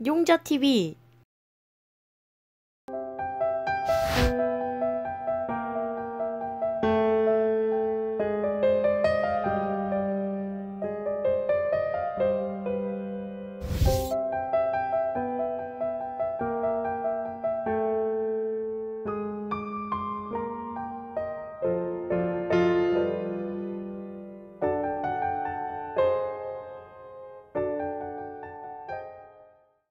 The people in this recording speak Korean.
용자TV